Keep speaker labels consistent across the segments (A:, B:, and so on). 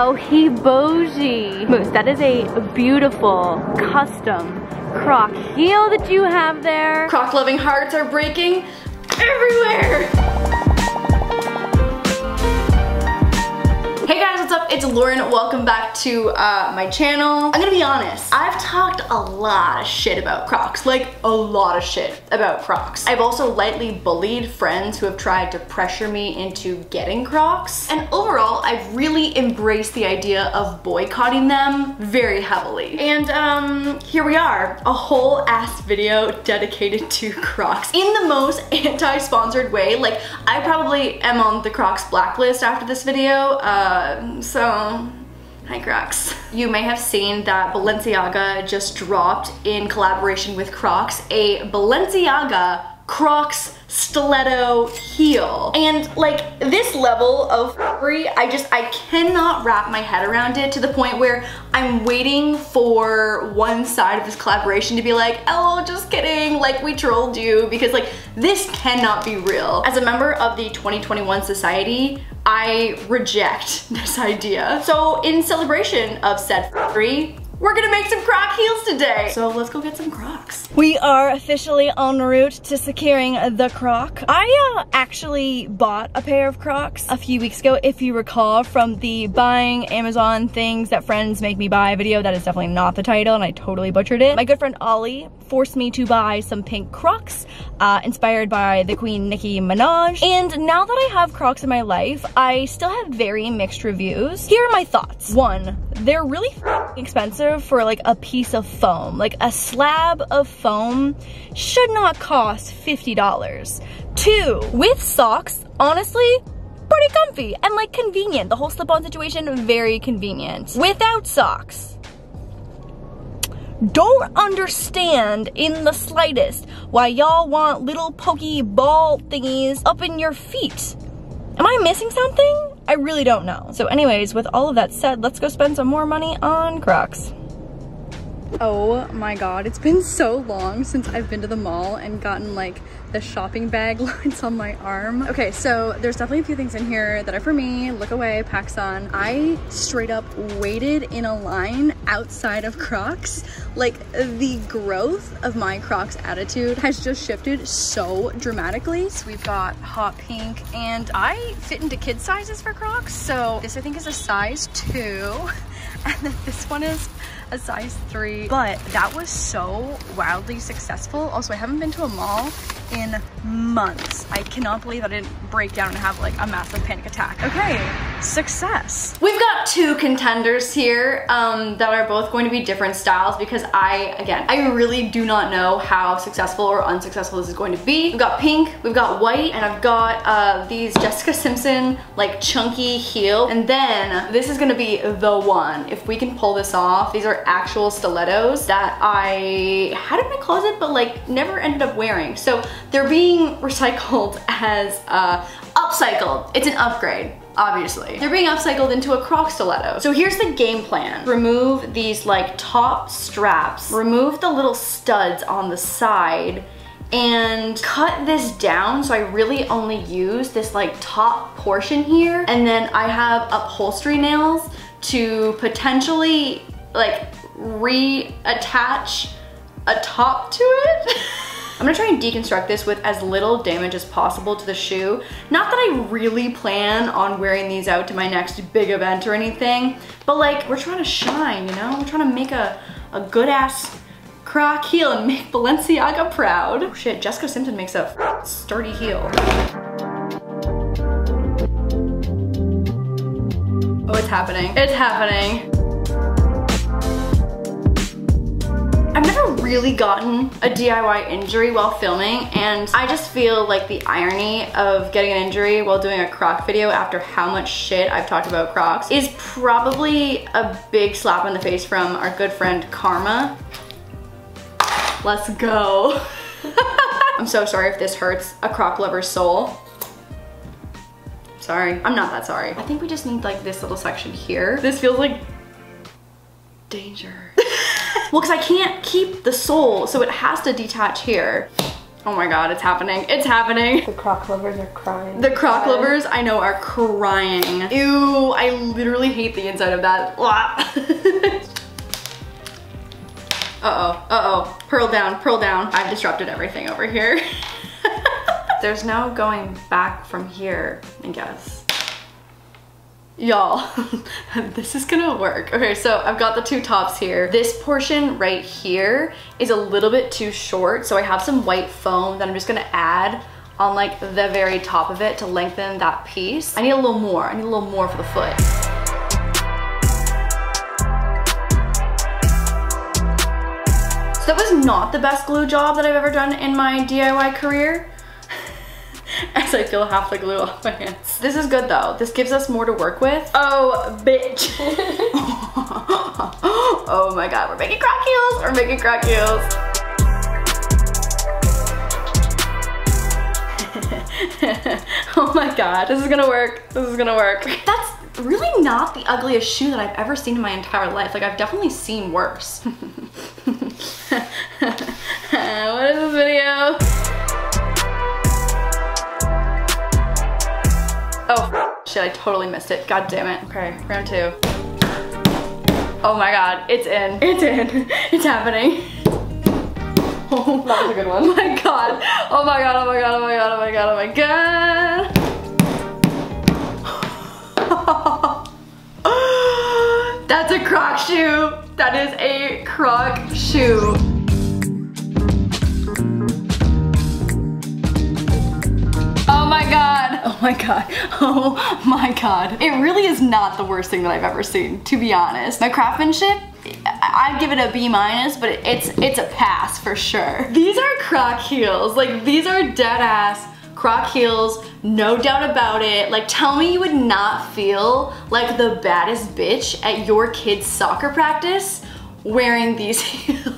A: Oh, he boji. Moose, that is a beautiful custom croc heel that you have there.
B: Croc loving hearts are breaking everywhere. Hey guys, what's up? It's Lauren. Welcome back to uh, my channel. I'm gonna be honest, I've talked a lot of shit about Crocs, like a lot of shit about Crocs. I've also lightly bullied friends who have tried to pressure me into getting Crocs. And overall, I've really embraced the idea of boycotting them very heavily. And um, here we are, a whole ass video dedicated to Crocs in the most anti-sponsored way. Like, I probably am on the Crocs blacklist after this video. Uh, so, hi Crocs. You may have seen that Balenciaga just dropped in collaboration with Crocs a Balenciaga Crocs stiletto heel. And like this level of free, I just, I cannot wrap my head around it to the point where I'm waiting for one side of this collaboration to be like, oh, just kidding, like we trolled you because like this cannot be real. As a member of the 2021 Society, I reject this idea. So in celebration of said free, we're gonna make some croc heels today. So let's go get some crocs.
A: We are officially en route to securing the croc. I uh, actually bought a pair of crocs a few weeks ago, if you recall from the buying Amazon things that friends make me buy video. That is definitely not the title and I totally butchered it. My good friend Ollie forced me to buy some pink crocs uh, inspired by the queen Nicki Minaj. And now that I have crocs in my life, I still have very mixed reviews. Here are my thoughts. One, they're really expensive for like a piece of foam. Like a slab of foam should not cost $50. Two, with socks, honestly, pretty comfy and like convenient. The whole slip-on situation, very convenient. Without socks, don't understand in the slightest why y'all want little pokey ball thingies up in your feet. Am I missing something? I really don't know. So anyways, with all of that said, let's go spend some more money on Crocs. Oh my god, it's been so long since I've been to the mall and gotten like the shopping bag lines on my arm. Okay, so there's definitely a few things in here that are for me. Look away, PacSun. I straight up waited in a line outside of Crocs. Like the growth of my Crocs attitude has just shifted so dramatically. So we've got hot pink and I fit into kid sizes for Crocs. So this I think is a size two. And then this one is a size three, but that was so wildly successful. Also, I haven't been to a mall in months. I cannot believe I didn't break down and have like a massive panic attack. Okay, success.
B: We've got two contenders here um, that are both going to be different styles because I, again, I really do not know how successful or unsuccessful this is going to be. We've got pink, we've got white, and I've got uh, these Jessica Simpson like chunky heel. And then this is gonna be the one. If we can pull this off, these are actual stilettos that I had in my closet but like never ended up wearing. So they're being recycled as uh, upcycled. It's an upgrade obviously. They're being upcycled into a croc stiletto. So here's the game plan. Remove these like top straps, remove the little studs on the side, and cut this down so I really only use this like top portion here and then I have upholstery nails to potentially like reattach a top to it. I'm gonna try and deconstruct this with as little damage as possible to the shoe. Not that I really plan on wearing these out to my next big event or anything, but like we're trying to shine, you know? We're trying to make a, a good ass croc heel and make Balenciaga proud. Oh shit, Jessica Simpson makes a sturdy heel. Oh, it's happening. It's happening. I've never really gotten a DIY injury while filming and I just feel like the irony of getting an injury while doing a croc video after how much shit I've talked about crocs is probably a big slap in the face from our good friend Karma. Let's go. I'm so sorry if this hurts a croc lover's soul. Sorry, I'm not that sorry. I think we just need like this little section here. This feels like danger. Well, because I can't keep the sole, so it has to detach here. Oh my god, it's happening. It's happening.
A: The croc lovers are crying.
B: The croc lovers, I know, are crying. Ew, I literally hate the inside of that. Uh-oh, uh-oh. Pearl down, pearl down. I've disrupted everything over here. There's no going back from here, I guess. Y'all, this is gonna work. Okay, so I've got the two tops here. This portion right here is a little bit too short, so I have some white foam that I'm just gonna add on like the very top of it to lengthen that piece. I need a little more, I need a little more for the foot. So that was not the best glue job that I've ever done in my DIY career. as I feel half the glue off my hands. This is good though. This gives us more to work with. Oh, bitch. oh my God, we're making croc heels. We're making croc heels. oh my God, this is gonna work. This is gonna work. That's really not the ugliest shoe that I've ever seen in my entire life. Like I've definitely seen worse. what is this video? Shit, I totally missed it. God damn it. Okay, round two. Oh my god, it's in. It's in. It's happening.
A: Oh, that was a good one.
B: Oh my god. Oh my god, oh my god, oh my god, oh my god, oh my god. That's a croc shoe. That is a croc shoe. My god. Oh my god. Oh my god. It really is not the worst thing that I've ever seen, to be honest. My craftsmanship, I'd give it a B minus, but it's it's a pass for sure. These are croc heels. Like these are dead ass croc heels, no doubt about it. Like tell me you would not feel like the baddest bitch at your kid's soccer practice wearing these heels.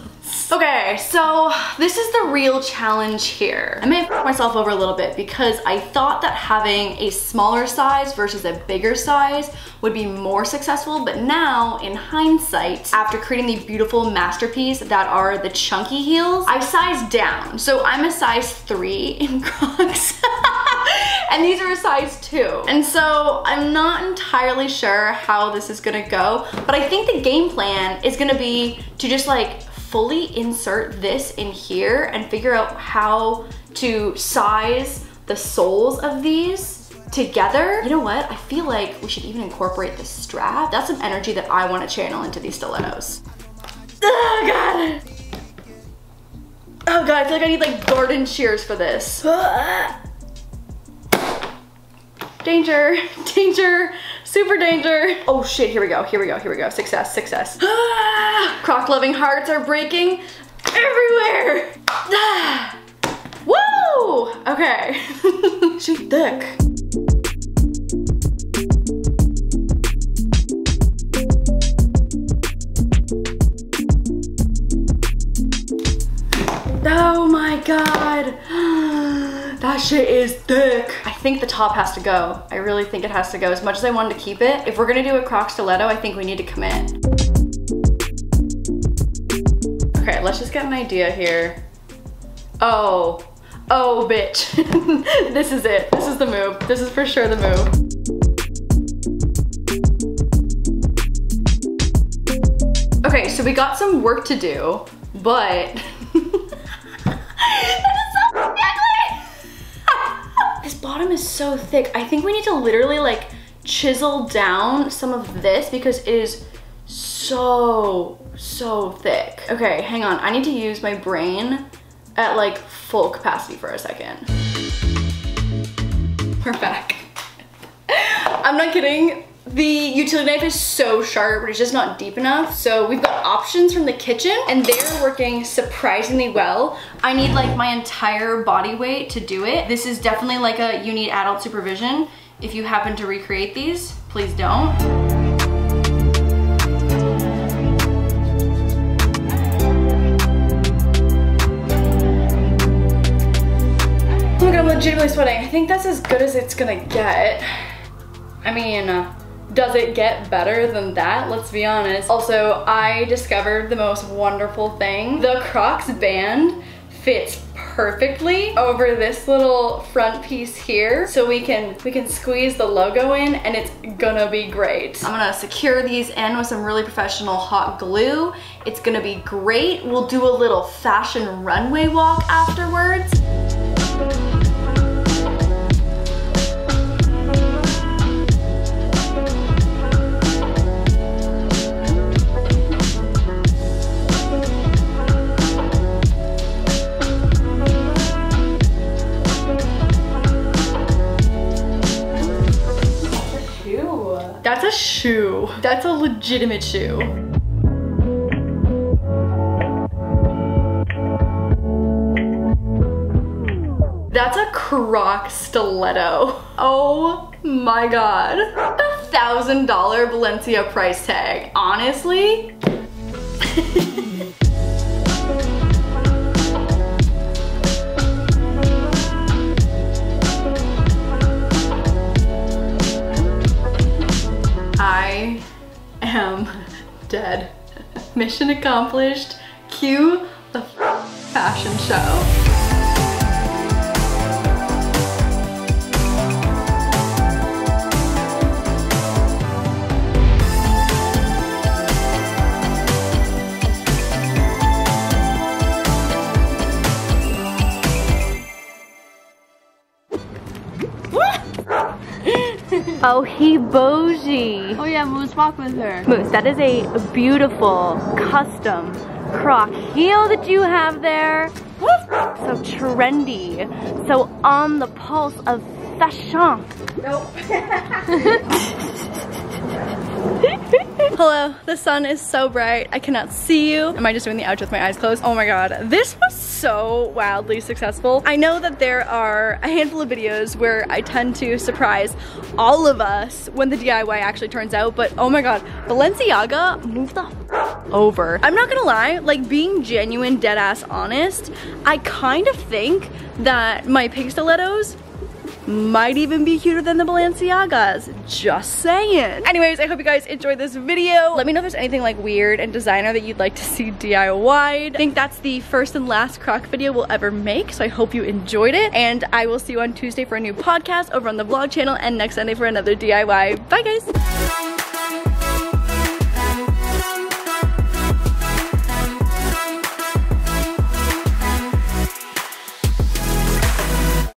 B: Okay, so this is the real challenge here. I may have myself over a little bit because I thought that having a smaller size versus a bigger size would be more successful, but now in hindsight, after creating the beautiful masterpiece that are the chunky heels, I sized down. So I'm a size three in Crocs. and these are a size two. And so I'm not entirely sure how this is gonna go, but I think the game plan is gonna be to just like fully insert this in here and figure out how to size the soles of these together. You know what? I feel like we should even incorporate the strap. That's some energy that I want to channel into these stilettos. Oh God. Oh God, I feel like I need like garden shears for this. Danger, danger, super danger. Oh shit, here we go, here we go, here we go. Success, success. Croc loving hearts are breaking everywhere. Ah! Woo! Okay, she's thick. Oh my god. That shit is thick. I think the top has to go. I really think it has to go. As much as I wanted to keep it, if we're gonna do a croc stiletto, I think we need to commit. Okay, let's just get an idea here. Oh, oh bitch. this is it. This is the move. This is for sure the move. Okay, so we got some work to do, but bottom is so thick. I think we need to literally like chisel down some of this because it is so, so thick. Okay, hang on. I need to use my brain at like full capacity for a second. We're back. I'm not kidding. The utility knife is so sharp, but it's just not deep enough. So we've got options from the kitchen and they're working surprisingly well. I need like my entire body weight to do it. This is definitely like a, you need adult supervision. If you happen to recreate these, please don't. Oh I'm legitimately sweating. I think that's as good as it's gonna get. I mean, uh, does it get better than that? Let's be honest. Also, I discovered the most wonderful thing. The Crocs band fits perfectly over this little front piece here. So we can, we can squeeze the logo in and it's gonna be great. I'm gonna secure these in with some really professional hot glue. It's gonna be great. We'll do a little fashion runway walk afterwards. Shoe. That's a legitimate shoe. That's a croc stiletto. Oh my god. A thousand dollar Balenciaga price tag. Honestly? dead. Mission accomplished. Cue the fashion show.
A: Oh, he boji.
C: Oh yeah, Moose walk with her.
A: Moose, that is a beautiful custom croc heel that you have there. So trendy. So on the pulse of fashion.
B: Nope. Hello, the sun is so bright. I cannot see you. Am I just doing the ouch with my eyes closed? Oh my god, this was so wildly successful. I know that there are a handful of videos where I tend to surprise all of us when the DIY actually turns out, but oh my god, Balenciaga moved the over. I'm not gonna lie, like being genuine, dead ass honest, I kind of think that my pink stilettos might even be cuter than the Balenciagas. Just saying. Anyways, I hope you guys enjoyed this video. Let me know if there's anything like weird and designer that you'd like to see DIY'd. I think that's the first and last croc video we'll ever make, so I hope you enjoyed it. And I will see you on Tuesday for a new podcast over on the vlog channel and next Sunday for another DIY. Bye guys.